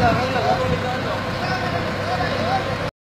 了。